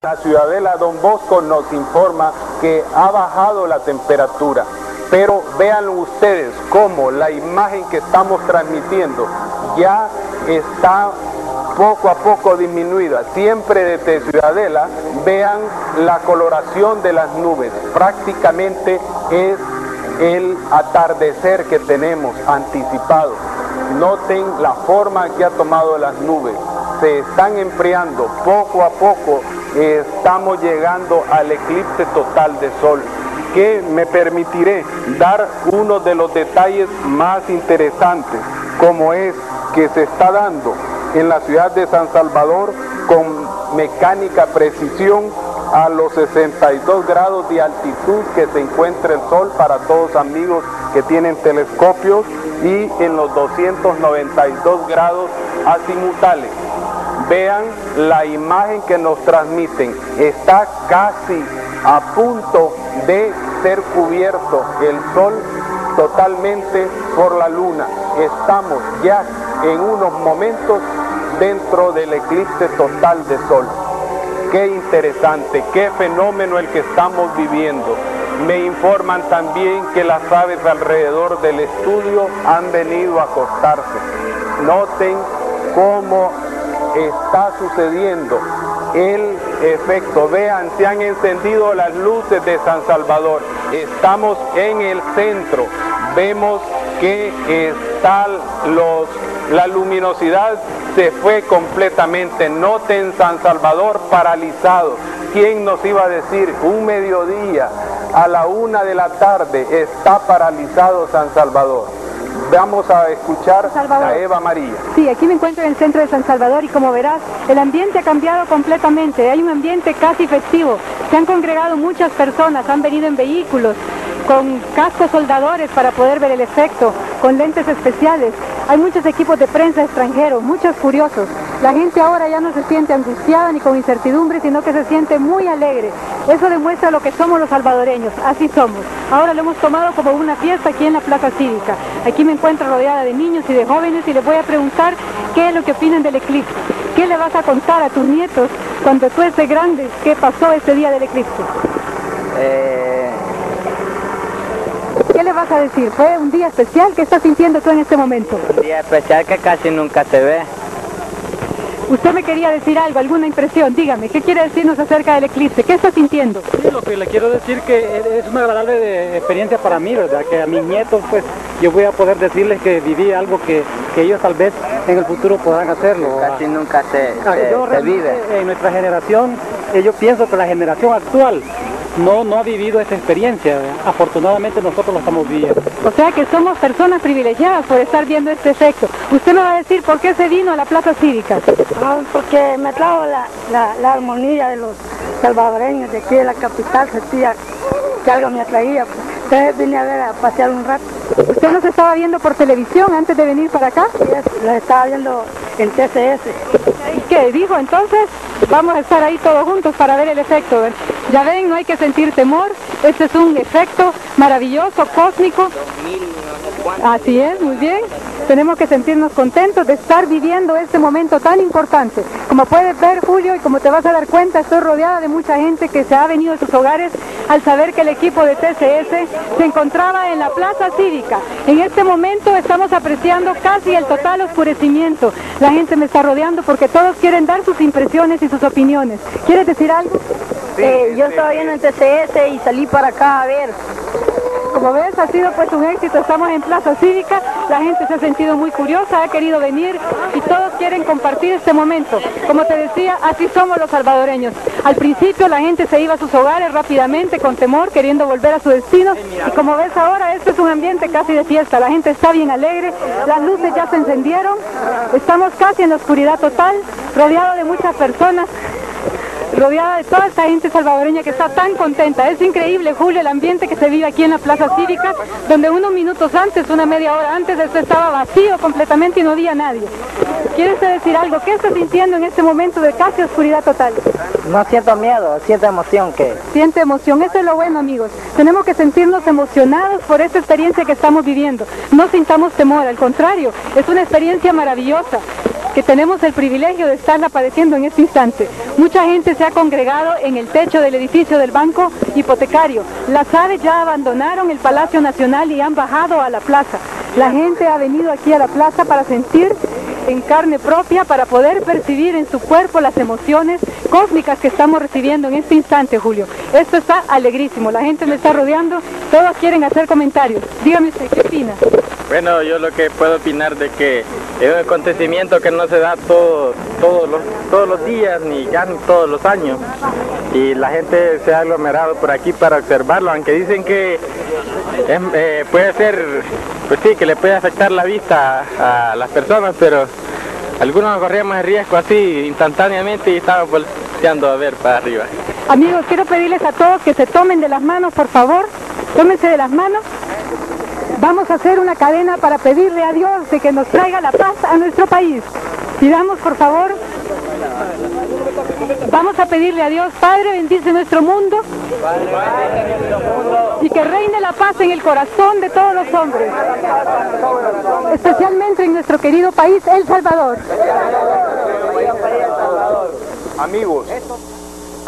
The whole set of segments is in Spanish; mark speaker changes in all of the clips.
Speaker 1: La ciudadela Don Bosco nos informa que ha bajado la temperatura, pero vean ustedes cómo la imagen que estamos transmitiendo ya está poco a poco disminuida. Siempre desde Ciudadela, vean la coloración de las nubes. Prácticamente es el atardecer que tenemos anticipado. Noten la forma que ha tomado las nubes. Se están enfriando poco a poco estamos llegando al eclipse total de sol que me permitiré dar uno de los detalles más interesantes, como es que se está dando en la ciudad de San Salvador con mecánica precisión a los 62 grados de altitud que se encuentra el sol para todos amigos que tienen telescopios y en los 292 grados azimutales. Vean la imagen que nos transmiten. Está casi a punto de ser cubierto el sol totalmente por la luna. Estamos ya en unos momentos dentro del eclipse total de sol. Qué interesante, qué fenómeno el que estamos viviendo. Me informan también que las aves alrededor del estudio han venido a acostarse. Noten cómo está sucediendo el efecto. Vean, se han encendido las luces de San Salvador. Estamos en el centro. Vemos que está los, la luminosidad se fue completamente. Noten San Salvador paralizado. ¿Quién nos iba a decir? Un mediodía a la una de la tarde está paralizado San Salvador. Vamos a escuchar a Eva María.
Speaker 2: Sí, aquí me encuentro en el centro de San Salvador y como verás, el ambiente ha cambiado completamente. Hay un ambiente casi festivo. Se han congregado muchas personas, han venido en vehículos, con cascos soldadores para poder ver el efecto, con lentes especiales. Hay muchos equipos de prensa extranjeros, muchos curiosos. La gente ahora ya no se siente angustiada ni con incertidumbre, sino que se siente muy alegre. Eso demuestra lo que somos los salvadoreños, así somos. Ahora lo hemos tomado como una fiesta aquí en la Plaza Cívica. Aquí me encuentro rodeada de niños y de jóvenes y les voy a preguntar qué es lo que opinan del eclipse. ¿Qué le vas a contar a tus nietos cuando tú estés grande qué pasó ese día del eclipse? Eh... ¿Qué le vas a decir? ¿Fue un día especial? ¿Qué estás sintiendo tú en este momento?
Speaker 3: Un día especial que casi nunca se ve.
Speaker 2: Usted me quería decir algo, alguna impresión, dígame, ¿qué quiere decirnos acerca del eclipse? ¿Qué está sintiendo?
Speaker 4: Sí, lo que le quiero decir que es una agradable experiencia para mí, ¿verdad? Que a mis nietos, pues, yo voy a poder decirles que viví algo que, ellos tal vez en el futuro podrán hacerlo.
Speaker 3: Casi nunca se, ah, se vive.
Speaker 4: En nuestra generación, eh, yo pienso que la generación actual no, no ha vivido esa experiencia. Afortunadamente nosotros lo estamos viviendo.
Speaker 2: O sea que somos personas privilegiadas por estar viendo este efecto. ¿Usted me va a decir por qué se vino a la Plaza Cívica?
Speaker 5: Ah, porque me trajo la, armonía de los salvadoreños de aquí de la capital, sentía que algo me atraía. Entonces vine a ver, a pasear un rato.
Speaker 2: ¿Usted nos estaba viendo por televisión antes de venir para acá?
Speaker 5: Sí, lo estaba viendo en TCS.
Speaker 2: ¿Y qué dijo entonces? Vamos a estar ahí todos juntos para ver el efecto. Ya ven, no hay que sentir temor. Este es un efecto maravilloso, cósmico. Así es, muy bien. Tenemos que sentirnos contentos de estar viviendo este momento tan importante. Como puedes ver, Julio, y como te vas a dar cuenta, estoy rodeada de mucha gente que se ha venido de sus hogares al saber que el equipo de TCS se encontraba en la Plaza Cívica. En este momento estamos apreciando casi el total oscurecimiento. La gente me está rodeando porque todos quieren dar sus impresiones y sus opiniones. ¿Quieres decir algo?
Speaker 5: Eh, yo estaba viendo en TCS y salí para acá a ver.
Speaker 2: Como ves, ha sido pues un éxito. Estamos en Plaza Cívica, la gente se ha sentido muy curiosa, ha querido venir y todos quieren compartir este momento. Como te decía, así somos los salvadoreños. Al principio la gente se iba a sus hogares rápidamente, con temor, queriendo volver a su destino. Y como ves ahora, este es un ambiente casi de fiesta. La gente está bien alegre, las luces ya se encendieron. Estamos casi en la oscuridad total, rodeado de muchas personas rodeada de toda esta gente salvadoreña que está tan contenta. Es increíble, Julio, el ambiente que se vive aquí en la Plaza Cívica, donde unos minutos antes, una media hora antes, esto estaba vacío completamente y no había nadie. ¿Quieres decir algo? ¿Qué estás sintiendo en este momento de casi oscuridad total?
Speaker 3: No siento miedo, siento emoción. que
Speaker 2: Siente emoción, eso es lo bueno, amigos. Tenemos que sentirnos emocionados por esta experiencia que estamos viviendo. No sintamos temor, al contrario, es una experiencia maravillosa. Que tenemos el privilegio de estarla padeciendo en este instante. Mucha gente se ha congregado en el techo del edificio del Banco Hipotecario. Las aves ya abandonaron el Palacio Nacional y han bajado a la plaza. La gente ha venido aquí a la plaza para sentir en carne propia para poder percibir en su cuerpo las emociones cósmicas que estamos recibiendo en este instante, Julio. Esto está alegrísimo, la gente me está rodeando, todos quieren hacer comentarios. Dígame usted, ¿qué opina?
Speaker 3: Bueno, yo lo que puedo opinar de que es un acontecimiento que no se da los, todos los días ni ya todos los años y la gente se ha aglomerado por aquí para observarlo, aunque dicen que eh, puede ser, pues sí, que le puede afectar la vista a, las personas, pero algunos corríamos el riesgo así instantáneamente y estábamos volteando a ver para arriba.
Speaker 2: Amigos, quiero pedirles a todos que se tomen de las manos, por favor, tómense de las manos. Vamos a hacer una cadena para pedirle a Dios de que nos traiga la paz a nuestro país. Pidamos, por favor, Vamos a pedirle a Dios, Padre, bendice nuestro mundo y que reine la paz en el corazón de todos los hombres, especialmente en nuestro querido país, El Salvador.
Speaker 1: Amigos,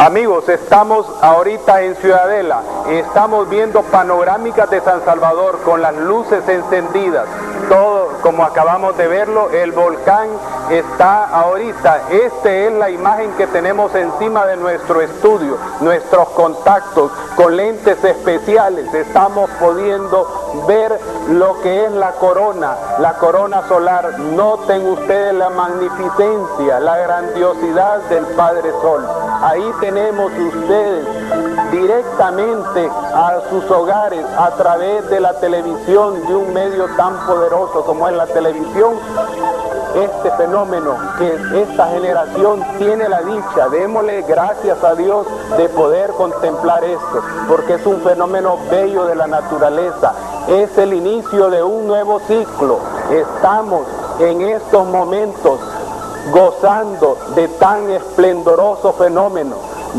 Speaker 1: Amigos, estamos ahorita en Ciudadela, estamos viendo panorámicas de San Salvador con las luces encendidas. Todo, como acabamos de verlo, el volcán está ahorita. Esta es la imagen que tenemos encima de nuestro estudio, nuestros contactos con lentes especiales. Estamos pudiendo ver lo que es la corona, la corona solar. Noten ustedes la magnificencia, la grandiosidad del Padre Sol. Ahí tenemos ustedes directamente a sus hogares a través de la televisión, de un medio tan poderoso como es la televisión, este fenómeno que esta generación tiene la dicha, démosle gracias a Dios de poder contemplar esto, porque es un fenómeno bello de la naturaleza, es el inicio de un nuevo ciclo, estamos en estos momentos gozando de tan esplendoroso fenómeno.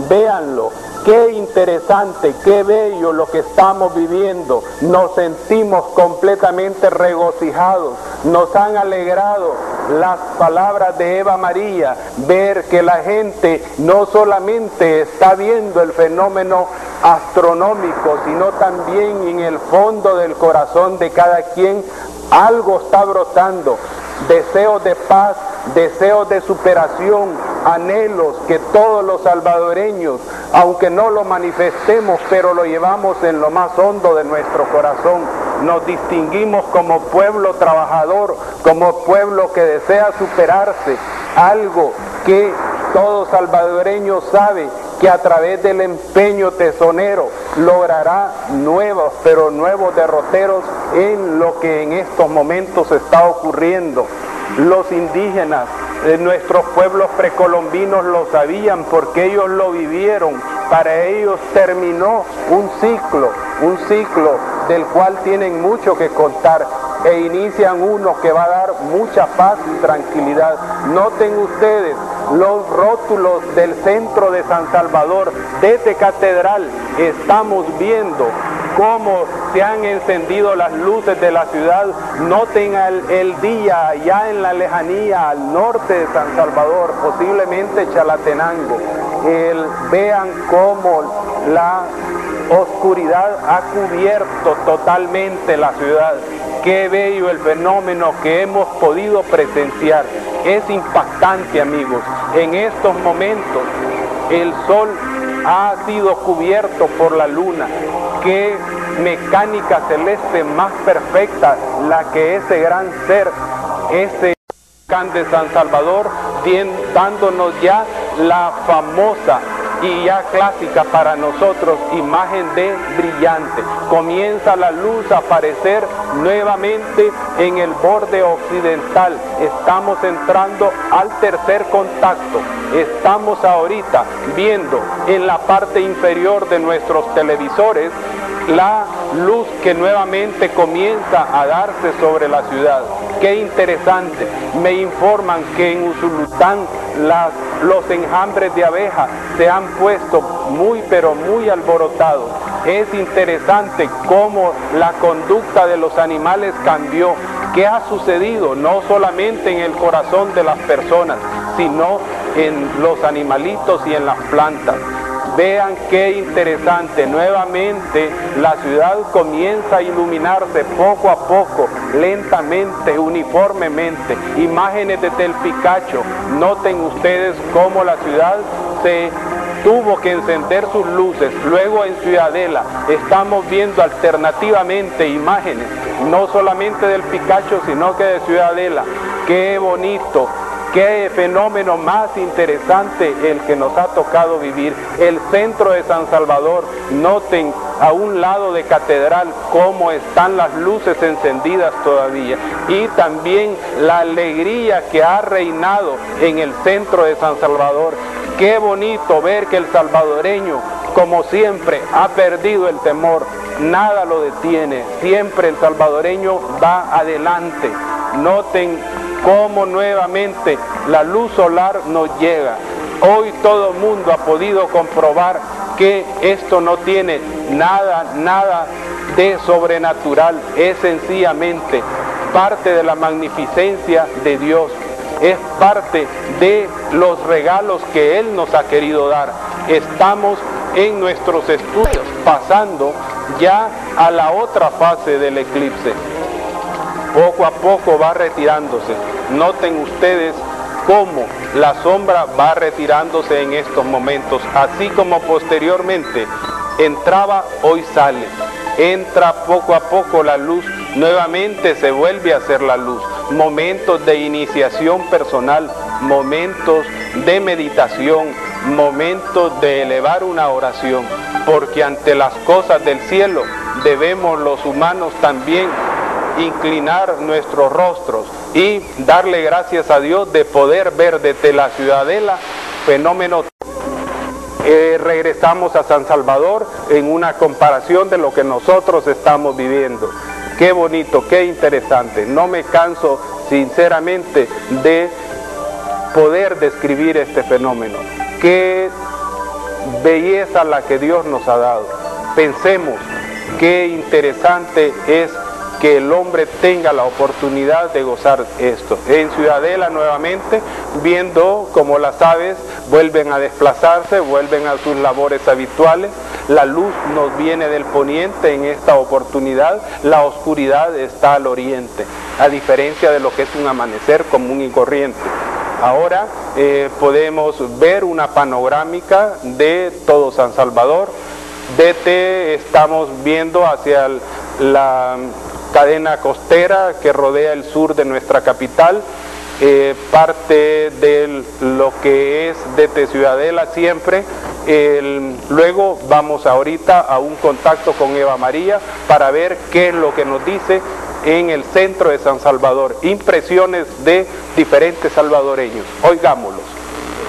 Speaker 1: Véanlo, qué interesante, qué bello lo que estamos viviendo. Nos sentimos completamente regocijados. Nos han alegrado las palabras de Eva María, ver que la gente no solamente está viendo el fenómeno astronómico, sino también en el fondo del corazón de cada quien algo está brotando, deseos de paz, deseos de superación, anhelos que todos los salvadoreños, aunque no lo manifestemos, pero lo llevamos en lo más hondo de nuestro corazón. Nos distinguimos como pueblo trabajador, como pueblo que desea superarse, algo que todo salvadoreño sabe que a través del empeño tesonero logrará nuevos, pero nuevos derroteros en lo que en estos momentos está ocurriendo. Los indígenas, de nuestros pueblos precolombinos lo sabían porque ellos lo vivieron. Para ellos terminó un ciclo, un ciclo del cual tienen mucho que contar e inician uno que va a dar mucha paz y tranquilidad. Noten ustedes los rótulos del centro de San Salvador, de este catedral, estamos viendo cómo se han encendido las luces de la ciudad. Noten el, día ya en la lejanía al norte de San Salvador, posiblemente Chalatenango. vean cómo la oscuridad ha cubierto totalmente la ciudad. Qué bello el fenómeno que hemos podido presenciar. Es impactante, amigos. En estos momentos el sol ha sido cubierto por la luna. Qué mecánica celeste más perfecta la que ese gran ser, ese can de San Salvador, dándonos ya la famosa y ya clásica para nosotros, imagen de brillante. Comienza la luz a aparecer nuevamente en el borde occidental. Estamos entrando al tercer contacto. Estamos ahorita viendo en la parte inferior de nuestros televisores la luz que nuevamente comienza a darse sobre la ciudad. Qué interesante. Me informan que en Usulután los enjambres de abeja se han puesto muy pero muy alborotados. Es interesante cómo la conducta de los animales cambió, ¿Qué ha sucedido? No solamente en el corazón de las personas, sino en los animalitos y en las plantas. Vean qué interesante, nuevamente la ciudad comienza a iluminarse poco a poco, lentamente, uniformemente. Imágenes desde el Picacho, noten ustedes cómo la ciudad se tuvo que encender sus luces. Luego en Ciudadela estamos viendo alternativamente imágenes, no solamente del Picacho, sino que de Ciudadela. Qué bonito, Qué fenómeno más interesante el que nos ha tocado vivir. El centro de San Salvador, noten a un lado de catedral cómo están las luces encendidas todavía. Y también la alegría que ha reinado en el centro de San Salvador. Qué bonito ver que el salvadoreño, como siempre, ha perdido el temor. Nada lo detiene. Siempre el salvadoreño va adelante. Noten cómo nuevamente la luz solar nos llega. Hoy todo el mundo ha podido comprobar que esto no tiene nada, nada de sobrenatural, es sencillamente parte de la magnificencia de Dios, es parte de los regalos que Él nos ha querido dar. Estamos en nuestros estudios pasando ya a la otra fase del eclipse poco a poco va retirándose. Noten ustedes cómo la sombra va retirándose en estos momentos, así como posteriormente entraba, hoy sale. Entra poco a poco la luz, nuevamente se vuelve a hacer la luz. Momentos de iniciación personal, momentos de meditación, momentos de elevar una oración, porque ante las cosas del cielo debemos los humanos también inclinar nuestros rostros y darle gracias a Dios de poder ver desde la ciudadela fenómenos. Eh, regresamos a San Salvador en una comparación de lo que nosotros estamos viviendo. Qué bonito, qué interesante. No me canso sinceramente de poder describir este fenómeno. Qué belleza la que Dios nos ha dado. Pensemos qué interesante es que el hombre tenga la oportunidad de gozar esto. En Ciudadela nuevamente, viendo como las aves vuelven a desplazarse, vuelven a sus labores habituales, la luz nos viene del poniente en esta oportunidad, la oscuridad está al oriente, a diferencia de lo que es un amanecer común y corriente. Ahora eh, podemos ver una panorámica de todo San Salvador. DT estamos viendo hacia la cadena costera que rodea el sur de nuestra capital, eh, parte de lo que es de Ciudadela siempre. luego vamos ahorita a un contacto con Eva María para ver qué es lo que nos dice en el centro de San Salvador. Impresiones de diferentes salvadoreños. Oigámoslos.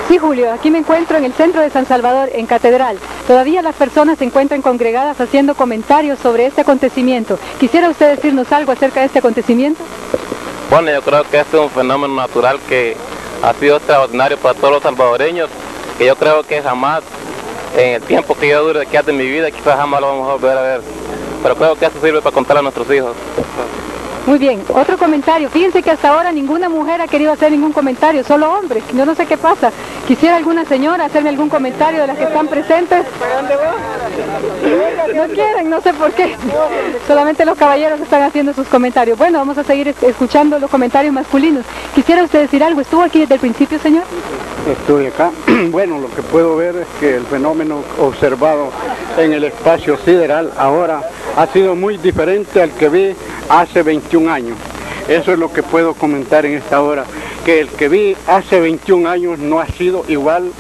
Speaker 2: Sí, Julio, aquí me encuentro en el centro de San Salvador, en Catedral. Todavía las personas se encuentran congregadas haciendo comentarios sobre este acontecimiento. ¿Quisiera usted decirnos algo acerca de este acontecimiento?
Speaker 3: Bueno, yo creo que este es un fenómeno natural que ha sido extraordinario para todos los salvadoreños, que yo creo que jamás, en el tiempo que yo dure aquí de mi vida, quizás jamás lo vamos a volver a ver. Pero creo que esto sirve para contar a nuestros hijos.
Speaker 2: Muy bien, otro comentario. Fíjense que hasta ahora ninguna mujer ha querido hacer ningún comentario, solo hombres. Yo no sé qué pasa. Quisiera alguna señora hacerme algún comentario de las que están presentes. No quieren, no sé por qué. Solamente los caballeros están haciendo sus comentarios. Bueno, vamos a seguir escuchando los comentarios masculinos. ¿Quisiera usted decir algo? ¿Estuvo aquí desde el principio, señor?
Speaker 6: Estuve acá. Bueno, lo que puedo ver es que el fenómeno observado en el espacio sideral ahora ha sido muy diferente al que vi hace 21 años. Eso es lo que puedo comentar en esta hora, que el que vi hace 21 años no ha sido igual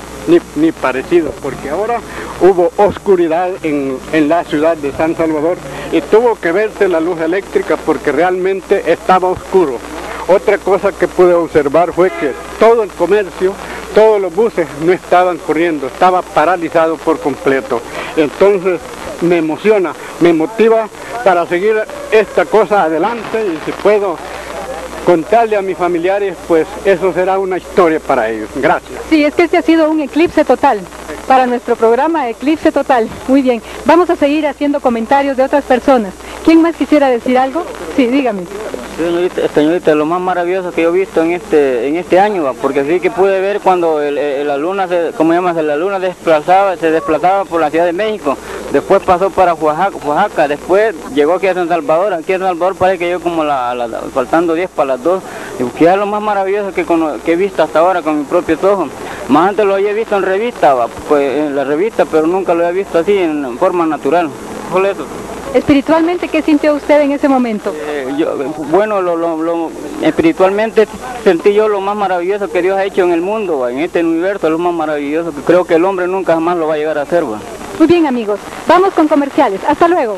Speaker 6: ni, parecido, porque ahora hubo oscuridad en, en, la ciudad de San Salvador y tuvo que verse la luz eléctrica porque realmente estaba oscuro. Otra cosa que pude observar fue que todo el comercio, todos los buses no estaban corriendo, estaba paralizado por completo. Entonces me emociona, me motiva para seguir esta cosa adelante y si puedo contarle a mis familiares, pues eso será una historia para ellos. Gracias.
Speaker 2: Sí, es que este ha sido un eclipse total. Para nuestro programa Eclipse Total. Muy bien, vamos a seguir haciendo comentarios de otras personas. ¿Quién más quisiera decir algo? Sí, dígame.
Speaker 7: Señorita, señorita, lo más maravilloso que yo he visto en este en este año, porque sí que pude ver cuando el- la luna, se, ¿cómo llamas? La luna desplazaba, se desplazaba por la Ciudad de México, después pasó para Oaxaca, después llegó aquí a San Salvador, aquí a San Salvador parece que yo como la, faltando 10 para las 2, y que es lo más maravilloso que, he visto hasta ahora con mis propios ojos. Más antes lo había visto en revista, va, pues en la revista, pero nunca lo había visto así en forma natural. Eso.
Speaker 2: Espiritualmente, ¿qué sintió usted en ese momento?
Speaker 7: Eh, yo, bueno, lo, lo- lo- espiritualmente sentí yo lo más maravilloso que Dios ha hecho en el mundo, va, en este universo, lo más maravilloso que creo que el hombre nunca jamás lo va a llegar a hacer. va.
Speaker 2: Muy bien amigos, vamos con comerciales. Hasta luego.